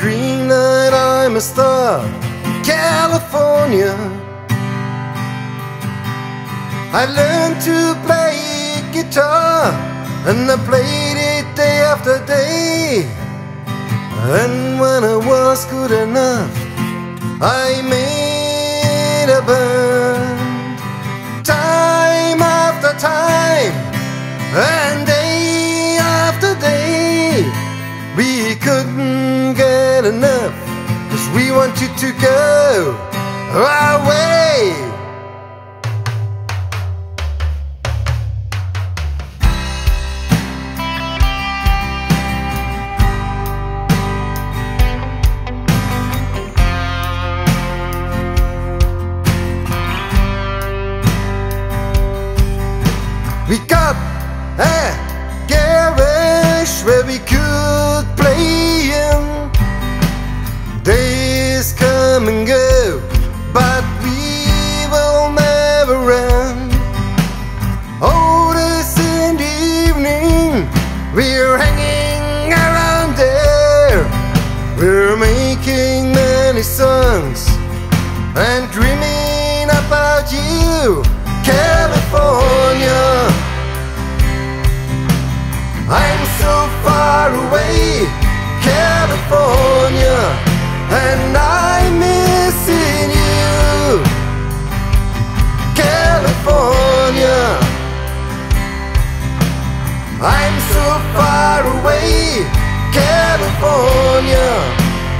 Dream that I'm a star, California. I learned to play guitar, and I played it day after day. And when I was good enough, I made a band. Time enough, cause we want you to go our way.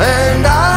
And I'm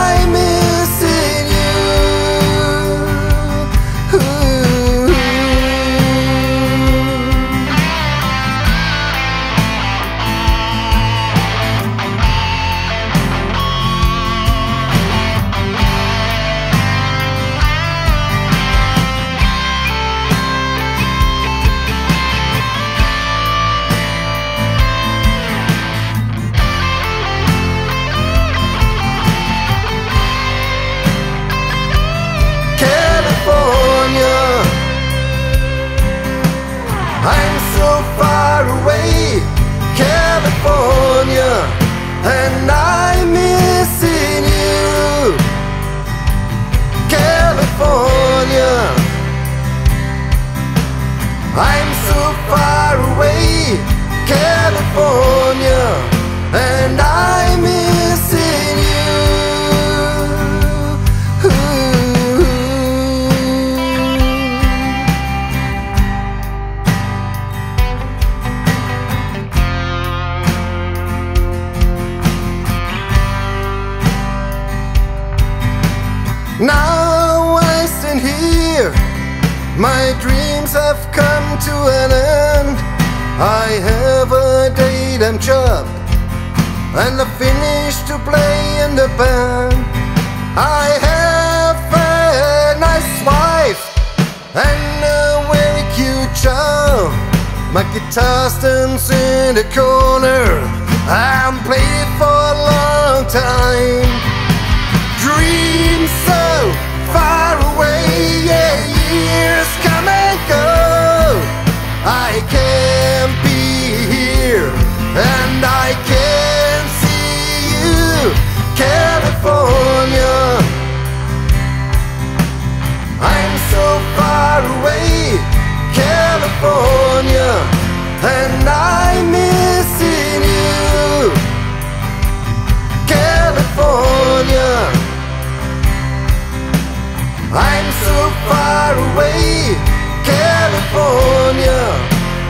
my dreams have come to an end. I have a daytime job, and I finished to play in the band. I have a nice wife and a very cute child. My guitar stands in the corner. I'm played it for a long time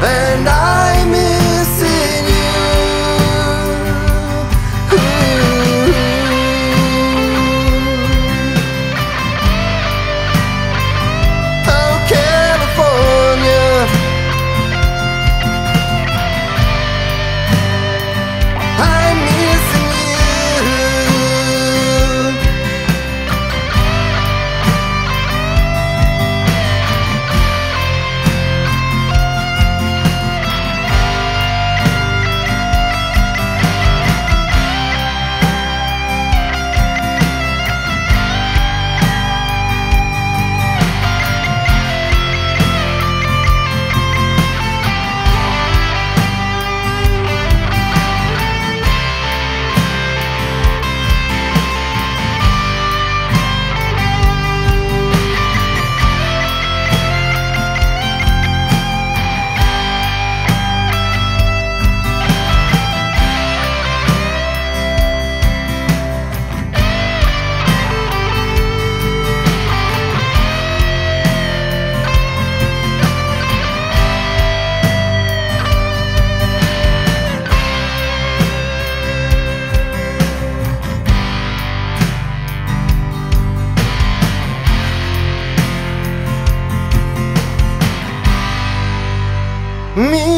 and I'm missing.